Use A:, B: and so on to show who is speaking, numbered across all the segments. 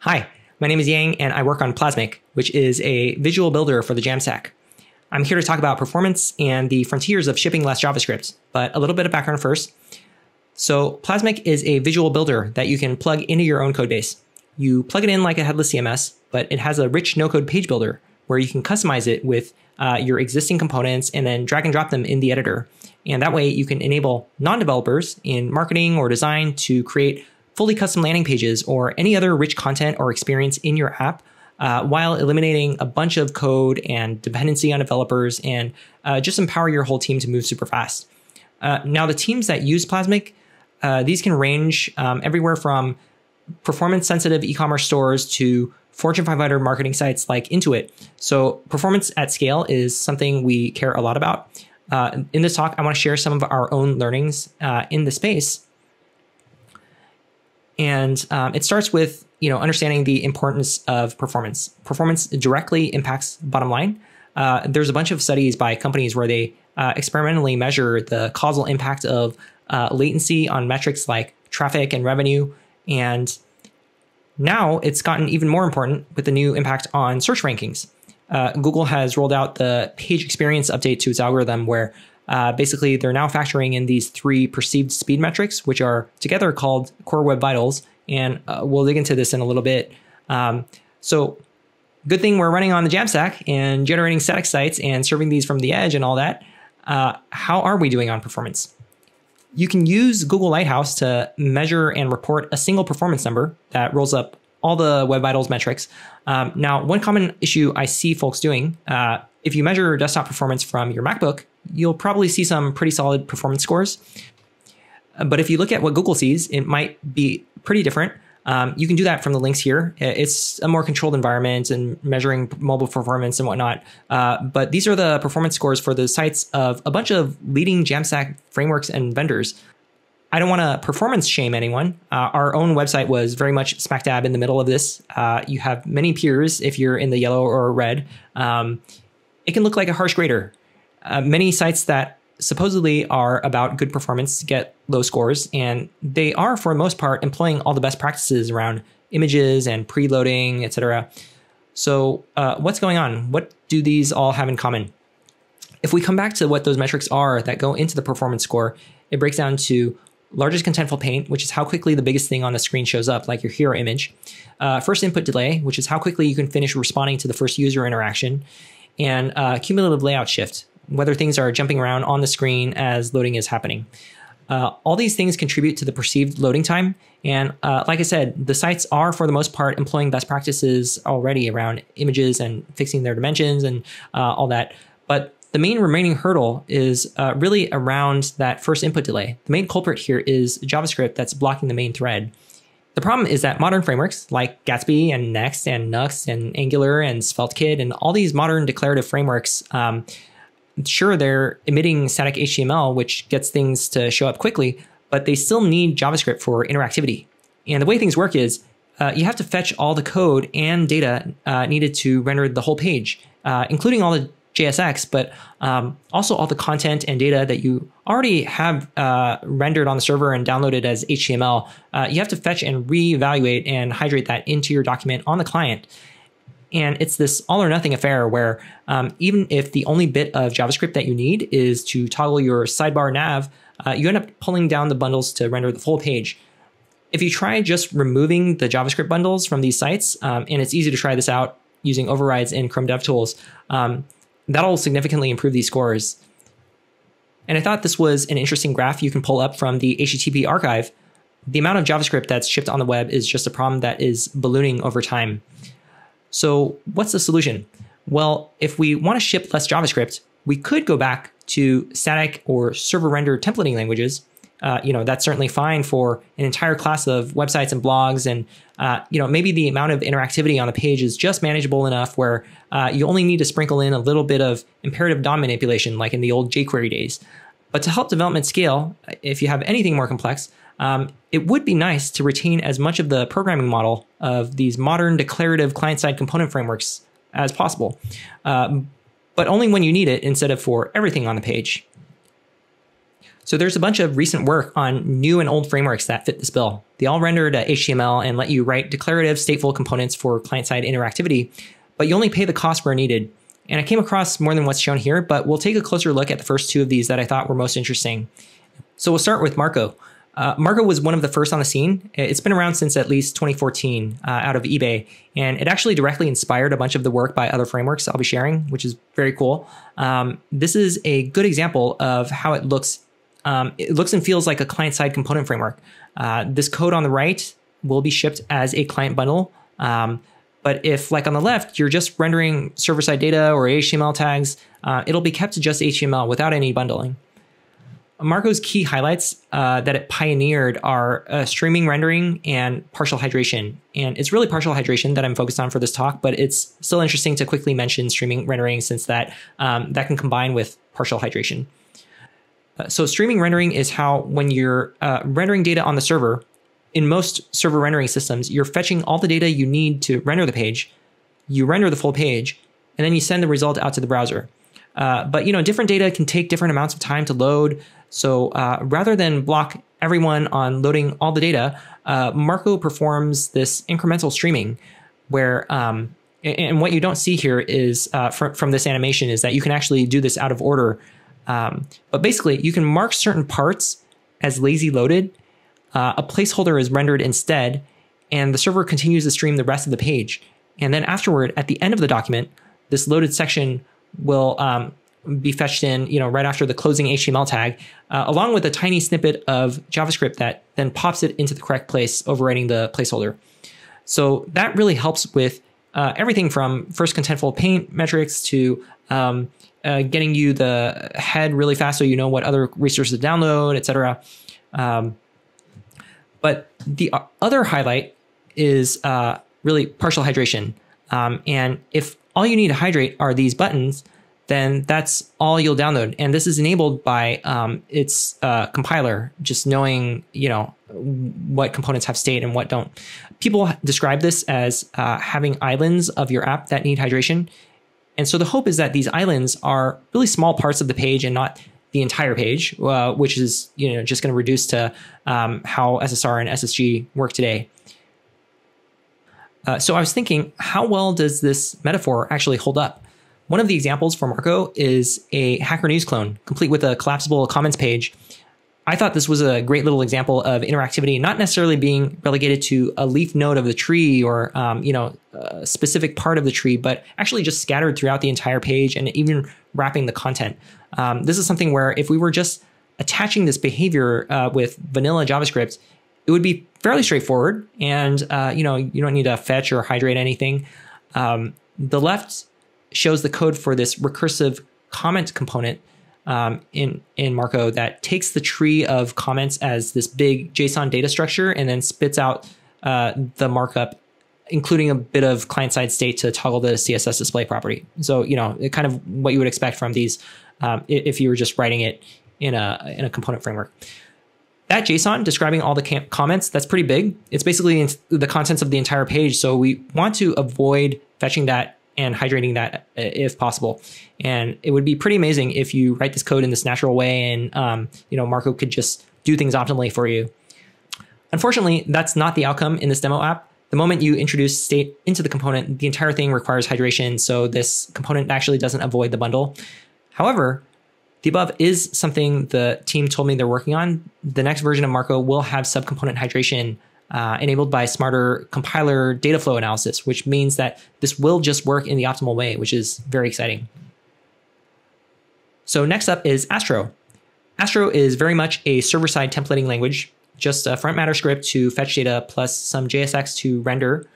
A: Hi, my name is Yang and I work on Plasmic, which is a visual builder for the Jamstack. I'm here to talk about performance and the frontiers of shipping less JavaScript, but a little bit of background first. So Plasmic is a visual builder that you can plug into your own codebase. You plug it in like a headless CMS, but it has a rich no-code page builder where you can customize it with uh, your existing components and then drag and drop them in the editor. And that way you can enable non-developers in marketing or design to create fully custom landing pages or any other rich content or experience in your app uh, while eliminating a bunch of code and dependency on developers and uh, just empower your whole team to move super fast. Uh, now, the teams that use Plasmic uh, these can range um, everywhere from performance sensitive e-commerce stores to Fortune 500 marketing sites like Intuit. So performance at scale is something we care a lot about. Uh, in this talk, I want to share some of our own learnings uh, in the space. And um, it starts with you know understanding the importance of performance. Performance directly impacts bottom line. Uh, there's a bunch of studies by companies where they uh, experimentally measure the causal impact of uh, latency on metrics like traffic and revenue. And now it's gotten even more important with the new impact on search rankings. Uh, Google has rolled out the page experience update to its algorithm where uh, basically they're now factoring in these three perceived speed metrics, which are together called Core Web Vitals. And uh, we'll dig into this in a little bit. Um, so, good thing we're running on the Jamstack and generating static sites and serving these from the edge and all that. Uh, how are we doing on performance? You can use Google Lighthouse to measure and report a single performance number that rolls up all the Web Vitals metrics. Um, now, one common issue I see folks doing, uh, if you measure desktop performance from your MacBook, you'll probably see some pretty solid performance scores. But if you look at what Google sees, it might be pretty different. Um, you can do that from the links here. It's a more controlled environment and measuring mobile performance and whatnot. Uh, but these are the performance scores for the sites of a bunch of leading Jamstack frameworks and vendors. I don't want to performance shame anyone. Uh, our own website was very much smack dab in the middle of this. Uh, you have many peers if you're in the yellow or red. Um, it can look like a harsh grader. Uh, many sites that supposedly are about good performance to get low scores, and they are, for the most part, employing all the best practices around images and preloading, etc. So, uh, what's going on? What do these all have in common? If we come back to what those metrics are that go into the performance score, it breaks down to largest contentful paint, which is how quickly the biggest thing on the screen shows up, like your hero image. Uh, first input delay, which is how quickly you can finish responding to the first user interaction. And uh, cumulative layout shift, whether things are jumping around on the screen as loading is happening. Uh, all these things contribute to the perceived loading time. And uh, like I said, the sites are, for the most part, employing best practices already around images and fixing their dimensions and uh, all that. But the main remaining hurdle is uh, really around that first input delay. The main culprit here is JavaScript that's blocking the main thread. The problem is that modern frameworks like Gatsby and Next and Nuxt and Angular and SvelteKit and all these modern declarative frameworks um, sure they're emitting static HTML, which gets things to show up quickly, but they still need JavaScript for interactivity. And the way things work is uh, you have to fetch all the code and data uh, needed to render the whole page, uh, including all the JSX, but um, also all the content and data that you already have uh, rendered on the server and downloaded as HTML. Uh, you have to fetch and reevaluate and hydrate that into your document on the client. And it's this all or nothing affair where um, even if the only bit of JavaScript that you need is to toggle your sidebar nav, uh, you end up pulling down the bundles to render the full page. If you try just removing the JavaScript bundles from these sites, um, and it's easy to try this out using overrides in Chrome DevTools, um, that'll significantly improve these scores. And I thought this was an interesting graph you can pull up from the HTTP archive. The amount of JavaScript that's shipped on the web is just a problem that is ballooning over time. So, what's the solution? Well, if we want to ship less JavaScript, we could go back to static or server rendered templating languages. Uh, you know, that's certainly fine for an entire class of websites and blogs. And, uh, you know, maybe the amount of interactivity on the page is just manageable enough where uh, you only need to sprinkle in a little bit of imperative DOM manipulation, like in the old jQuery days. But to help development scale, if you have anything more complex, um, it would be nice to retain as much of the programming model of these modern declarative client-side component frameworks as possible, um, but only when you need it instead of for everything on the page. So there's a bunch of recent work on new and old frameworks that fit this bill. They all render to HTML and let you write declarative stateful components for client-side interactivity, but you only pay the cost where needed. And I came across more than what's shown here, but we'll take a closer look at the first two of these that I thought were most interesting. So we'll start with Marko. Uh, Marko was one of the first on the scene. It's been around since at least 2014 uh, out of eBay, and it actually directly inspired a bunch of the work by other frameworks I'll be sharing, which is very cool. Um, this is a good example of how it looks. Um, it looks and feels like a client-side component framework. Uh, this code on the right will be shipped as a client bundle. Um, but if, like on the left, you're just rendering server-side data or HTML tags, uh, it'll be kept to just HTML without any bundling. Marko's key highlights uh, that it pioneered are uh, streaming rendering and partial hydration. And it's really partial hydration that I'm focused on for this talk, but it's still interesting to quickly mention streaming rendering since that um, that can combine with partial hydration. Uh, so streaming rendering is how when you're uh, rendering data on the server, in most server rendering systems, you're fetching all the data you need to render the page, you render the full page, and then you send the result out to the browser. Uh, but you know, different data can take different amounts of time to load. So uh, rather than block everyone on loading all the data, uh, Marko performs this incremental streaming where, um, and what you don't see here is uh, from, this animation is that you can actually do this out of order. Um, but basically, you can mark certain parts as lazy loaded. Uh, a placeholder is rendered instead, and the server continues to stream the rest of the page. And then afterward, at the end of the document, this loaded section will um, be fetched in, you know, right after the closing HTML tag, uh, along with a tiny snippet of JavaScript that then pops it into the correct place, overwriting the placeholder. So that really helps with uh, everything from first contentful paint metrics to um, uh, getting you the head really fast so you know what other resources to download, etc. Um, but the other highlight is uh, really partial hydration. Um, and if all you need to hydrate are these buttons, then that's all you'll download. And this is enabled by um, its uh, compiler, just knowing you know what components have state and what don't. People describe this as uh, having islands of your app that need hydration. And so the hope is that these islands are really small parts of the page and not the entire page, uh, which is you know just going to reduce to um, how SSR and SSG work today. Uh, so I was thinking, how well does this metaphor actually hold up? One of the examples for Marko is a Hacker News clone, complete with a collapsible comments page. I thought this was a great little example of interactivity, not necessarily being relegated to a leaf node of the tree or um, you know a specific part of the tree, but actually just scattered throughout the entire page and even wrapping the content. Um, this is something where if we were just attaching this behavior uh, with vanilla JavaScript, it would be fairly straightforward, and uh, you know you don't need to fetch or hydrate anything. Um, the left shows the code for this recursive comment component um, in in Marko that takes the tree of comments as this big JSON data structure and then spits out uh, the markup, including a bit of client side state to toggle the CSS display property. So you know, kind of what you would expect from these um, if you were just writing it in a in a component framework. That JSON describing all the comments, that's pretty big. It's basically the contents of the entire page. So we want to avoid fetching that and hydrating that uh, if possible. And it would be pretty amazing if you write this code in this natural way and, um, you know, Marko could just do things optimally for you. Unfortunately, that's not the outcome in this demo app. The moment you introduce state into the component, the entire thing requires hydration. So this component actually doesn't avoid the bundle. However, the above is something the team told me they're working on. The next version of Marko will have subcomponent hydration uh, enabled by smarter compiler data flow analysis, which means that this will just work in the optimal way, which is very exciting. So next up is Astro. Astro is very much a server-side templating language, just a front matter script to fetch data plus some JSX to render.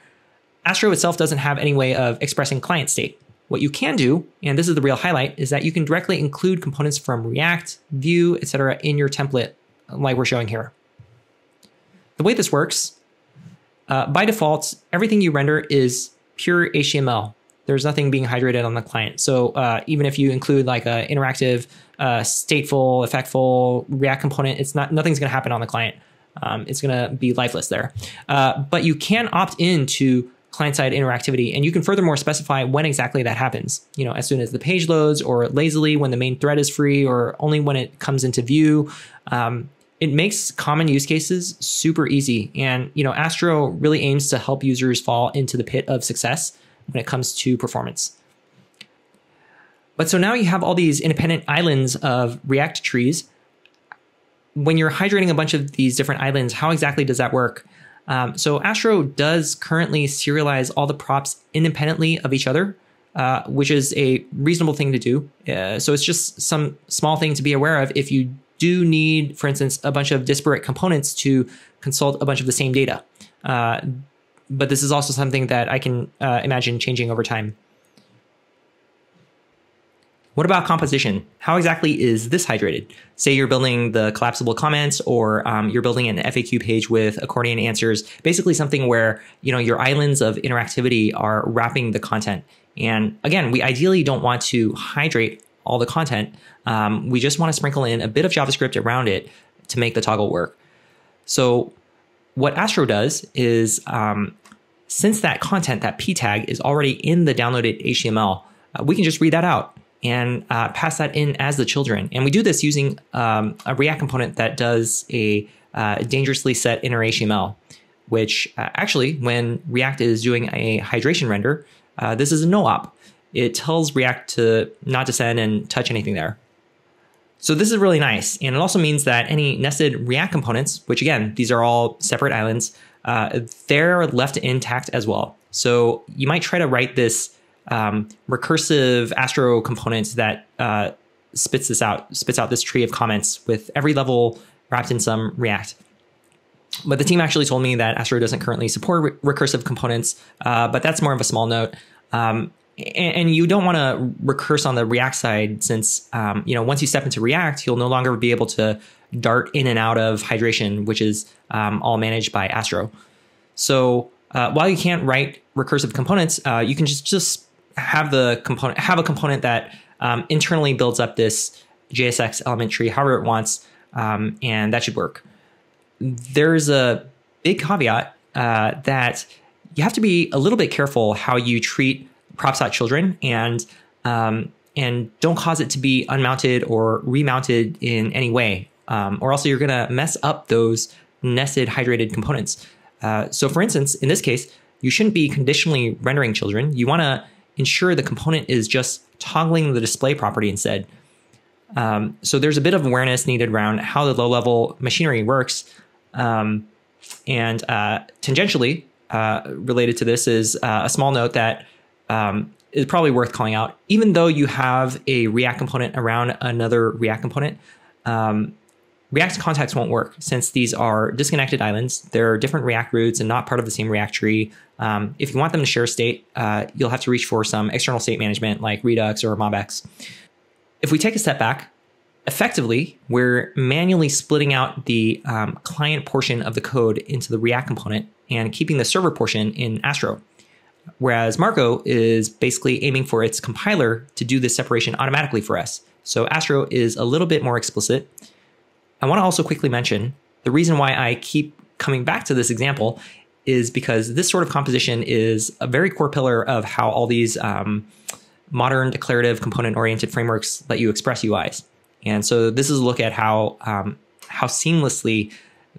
A: Astro itself doesn't have any way of expressing client state. What you can do, and this is the real highlight, is that you can directly include components from React, Vue, etc. in your template, like we're showing here. The way this works, uh, by default, everything you render is pure HTML. There's nothing being hydrated on the client. So uh, even if you include like a interactive, uh, stateful, effectful React component, it's not nothing's going to happen on the client. Um, it's going to be lifeless there. Uh, but you can opt in to client side interactivity. And you can furthermore specify when exactly that happens. You know, as soon as the page loads or lazily when the main thread is free or only when it comes into view. Um, it makes common use cases super easy. And, you know, Astro really aims to help users fall into the pit of success when it comes to performance. But so now you have all these independent islands of React trees. When you're hydrating a bunch of these different islands, how exactly does that work? Um, so Astro does currently serialize all the props independently of each other, uh, which is a reasonable thing to do. Uh, so it's just some small thing to be aware of if you do need, for instance, a bunch of disparate components to consult a bunch of the same data. Uh, but this is also something that I can uh, imagine changing over time. What about composition? How exactly is this hydrated? Say you're building the collapsible comments or um, you're building an FAQ page with accordion answers, basically something where, you know, your islands of interactivity are wrapping the content. And again, we ideally don't want to hydrate all the content. Um, we just want to sprinkle in a bit of JavaScript around it to make the toggle work. So what Astro does is, um, since that content, that p tag is already in the downloaded HTML, uh, we can just read that out and uh, pass that in as the children. And we do this using um, a React component that does a uh, dangerously set inner HTML, which uh, actually, when React is doing a hydration render, uh, this is a no op. It tells React to not descend and touch anything there. So this is really nice. And it also means that any nested React components, which again, these are all separate islands, uh, they're left intact as well. So you might try to write this um, recursive Astro component that uh, spits this out, spits out this tree of comments with every level wrapped in some React. But the team actually told me that Astro doesn't currently support re- recursive components, uh, but that's more of a small note. Um, and, and, you don't want to recurse on the React side since um, you know once you step into React, you'll no longer be able to dart in and out of hydration, which is um, all managed by Astro. So uh, while you can't write recursive components, uh, you can just just have the component have a component that um, internally builds up this JSX element tree however it wants, um, and that should work. There's a big caveat uh, that you have to be a little bit careful how you treat props.children and um, and don't cause it to be unmounted or remounted in any way, um, or else you're going to mess up those nested hydrated components. Uh, so, for instance, in this case, you shouldn't be conditionally rendering children. You want to ensure the component is just toggling the display property instead. Um, so there's a bit of awareness needed around how the low level machinery works. Um, and uh, tangentially uh, related to this is uh, a small note that um, is probably worth calling out. Even though you have a React component around another React component, um, React context won't work since these are disconnected islands. They're different React roots and not part of the same React tree. Um, if you want them to share state, uh, you'll have to reach for some external state management like Redux or MobX. If we take a step back, effectively, we're manually splitting out the um, client portion of the code into the React component and keeping the server portion in Astro. Whereas Marko is basically aiming for its compiler to do this separation automatically for us. So Astro is a little bit more explicit. I want to also quickly mention the reason why I keep coming back to this example is because this sort of composition is a very core pillar of how all these um, modern declarative component oriented frameworks let you express UIs. And so this is a look at how um, how seamlessly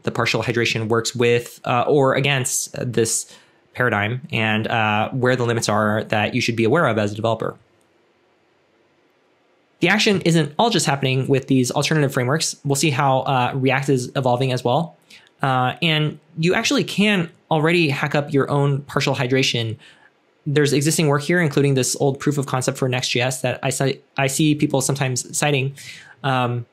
A: the partial hydration works with uh, or against this paradigm and uh, where the limits are that you should be aware of as a developer the action isn't all just happening with these alternative frameworks. We'll see how uh, React is evolving as well. Uh, and you actually can already hack up your own partial hydration. There's existing work here, including this old proof of concept for Next.js that I, I see people sometimes citing. Um,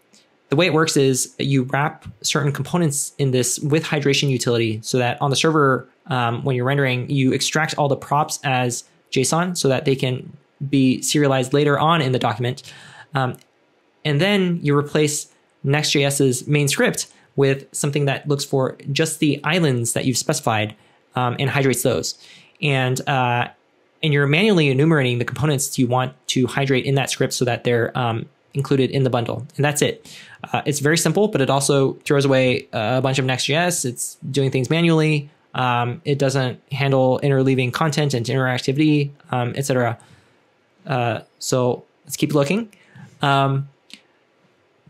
A: the way it works is you wrap certain components in this with hydration utility so that on the server, um, when you're rendering, you extract all the props as JSON so that they can be serialized later on in the document. Um, and then you replace Next.js's main script with something that looks for just the islands that you've specified um, and hydrates those. And uh, and you're manually enumerating the components you want to hydrate in that script so that they're um, included in the bundle. And that's it. Uh, it's very simple, but it also throws away a bunch of Next.js. It's doing things manually. Um, it doesn't handle interleaving content and interactivity, um, etc. Uh, so let's keep looking. Um,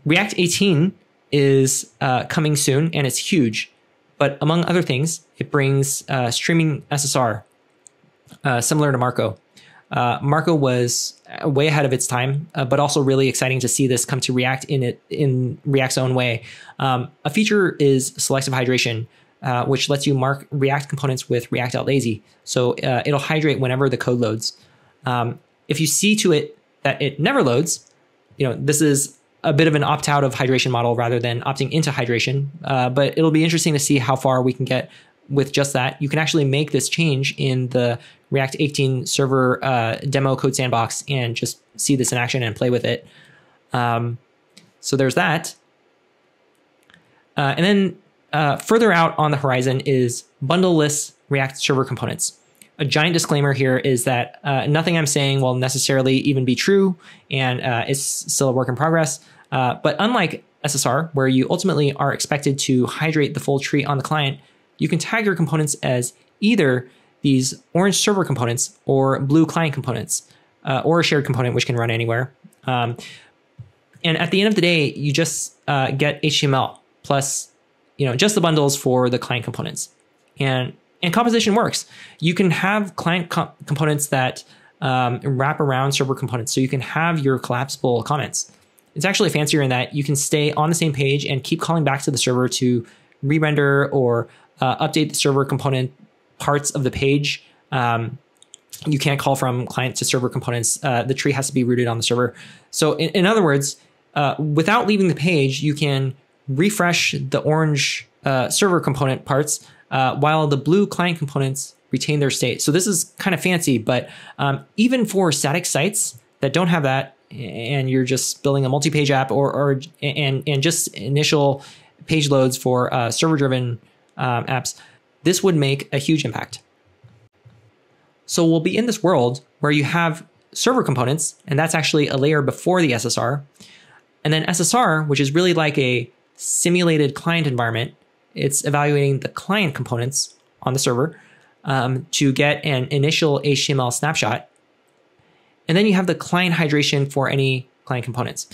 A: React 18 is uh, coming soon and it's huge. But among other things, it brings uh, streaming SSR, uh, similar to Marko. Uh, Marko was way ahead of its time, uh, but also really exciting to see this come to React in it in React's own way. Um, a feature is selective hydration, uh, which lets you mark React components with React.lazy. So uh, it'll hydrate whenever the code loads. Um, if you see to it that it never loads, you know this is a bit of an opt out of hydration model rather than opting into hydration. Uh, but it'll be interesting to see how far we can get with just that. You can actually make this change in the React 18 server uh, demo code sandbox and just see this in action and play with it. Um, so there's that. Uh, and then uh, further out on the horizon is bundleless React server components a giant disclaimer here is that uh, nothing I'm saying will necessarily even be true, and uh, it's still a work in progress. Uh, but unlike SSR, where you ultimately are expected to hydrate the full tree on the client, you can tag your components as either these orange server components or blue client components, uh, or a shared component which can run anywhere. Um, and at the end of the day, you just uh, get HTML plus, you know, just the bundles for the client components. And and composition works. You can have client co- components that um, wrap around server components. So you can have your collapsible comments. It's actually fancier in that you can stay on the same page and keep calling back to the server to re-render or uh, update the server component parts of the page. Um, you can't call from client to server components. Uh, the tree has to be rooted on the server. So in, in other words, uh, without leaving the page, you can refresh the orange uh, server component parts uh, while the blue client components retain their state. So this is kind of fancy, but um, even for static sites that don't have that, and you're just building a multi-page app or, or and and just initial page loads for uh, server-driven um, apps, this would make a huge impact. So we'll be in this world where you have server components, and that's actually a layer before the SSR, and then SSR, which is really like a simulated client environment it's evaluating the client components on the server um, to get an initial HTML snapshot. And then you have the client hydration for any client components.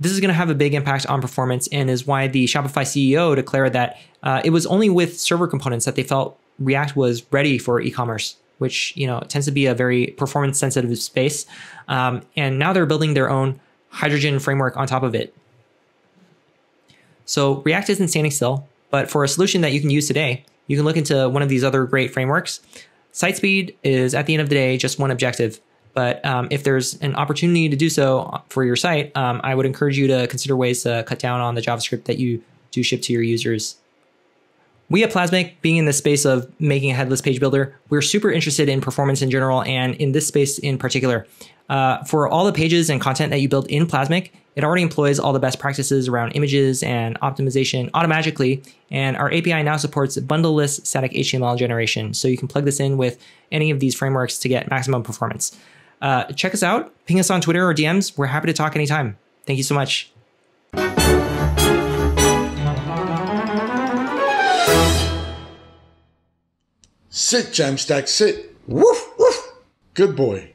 A: This is going to have a big impact on performance and is why the Shopify CEO declared that uh, it was only with server components that they felt React was ready for e-commerce, which you know tends to be a very performance sensitive space. Um, and now they're building their own hydrogen framework on top of it. So React isn't standing still. But for a solution that you can use today, you can look into one of these other great frameworks. Site speed is at the end of the day just one objective. But um, if there's an opportunity to do so for your site, um, I would encourage you to consider ways to cut down on the JavaScript that you do ship to your users. We at Plasmic, being in the space of making a headless page builder, we're super interested in performance in general and in this space in particular. Uh, for all the pages and content that you build in Plasmic, it already employs all the best practices around images and optimization automatically, and our API now supports bundleless static HTML generation, so you can plug this in with any of these frameworks to get maximum performance. Uh, check us out, ping us on Twitter or DMs. We're happy to talk anytime. Thank you so much.
B: Sit, Jamstack, sit. Woof, woof. Good boy.